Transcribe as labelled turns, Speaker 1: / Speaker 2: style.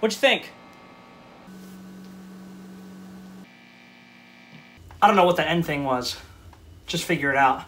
Speaker 1: What'd you think? I don't know what the end thing was. Just figure it out.